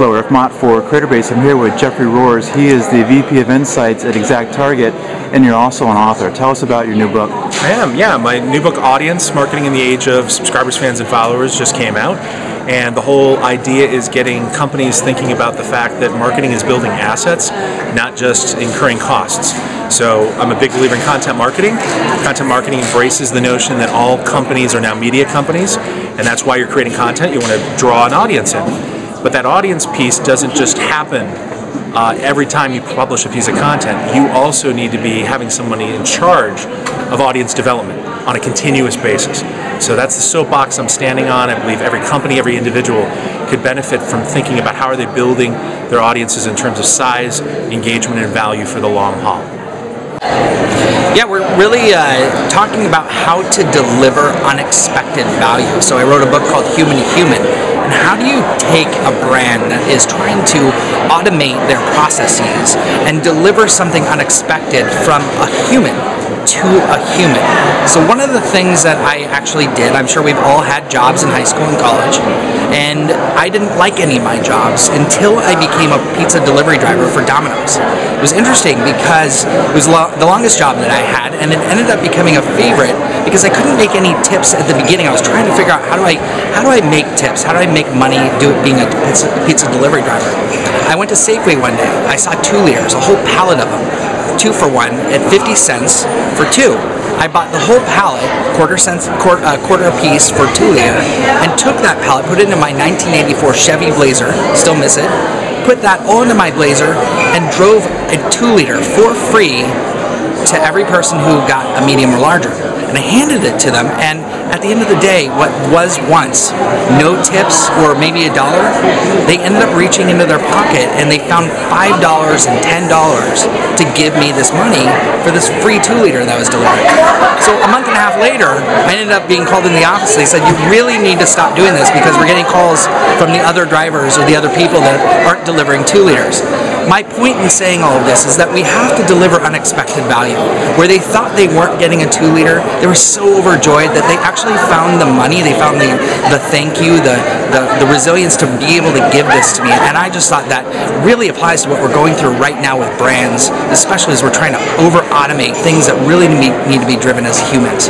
Erick Mott for CreatorBase. I'm here with Jeffrey Rohrs. He is the VP of Insights at ExactTarget, and you're also an author. Tell us about your new book. I am, yeah. My new book, Audience Marketing in the Age of Subscribers, Fans, and Followers, just came out. And the whole idea is getting companies thinking about the fact that marketing is building assets, not just incurring costs. So I'm a big believer in content marketing. Content marketing embraces the notion that all companies are now media companies, and that's why you're creating content. You want to draw an audience in. But that audience piece doesn't just happen uh, every time you publish a piece of content. You also need to be having somebody in charge of audience development on a continuous basis. So that's the soapbox I'm standing on. I believe every company, every individual could benefit from thinking about how are they building their audiences in terms of size, engagement, and value for the long haul. Yeah, we're really uh, talking about how to deliver unexpected value. So I wrote a book called Human to Human. How do you take a brand that is trying to automate their processes and deliver something unexpected from a human to a human. So one of the things that I actually did, I'm sure we've all had jobs in high school and college, and I didn't like any of my jobs until I became a pizza delivery driver for Domino's. It was interesting because it was lo the longest job that I had, and it ended up becoming a favorite because I couldn't make any tips at the beginning. I was trying to figure out how do I how do I make tips? How do I make money do it being a pizza, pizza delivery driver? I went to Safeway one day. I saw two liters, a whole pallet of them two for one at 50 cents for two. I bought the whole pallet, quarter cents, quarter, uh, quarter a piece for two liter, and took that pallet, put it into my 1984 Chevy Blazer, still miss it, put that all into my Blazer, and drove a two liter for free to every person who got a medium or larger. And I handed it to them, and at the end of the day, what was once no tips or maybe a dollar, they ended up reaching into their pocket and they found $5 and $10 to give me this money for this free two liter that was delivered. So a month and a half later, I ended up being called in the office. They said, You really need to stop doing this because we're getting calls from the other drivers or the other people that aren't delivering two liters. My point in saying all of this is that we have to deliver unexpected value. Where they thought they weren't getting a two liter, they were so overjoyed that they actually found the money, they found the, the thank you, the, the, the resilience to be able to give this to me. And I just thought that really applies to what we're going through right now with brands, especially as we're trying to over automate things that really need, need to be driven as humans.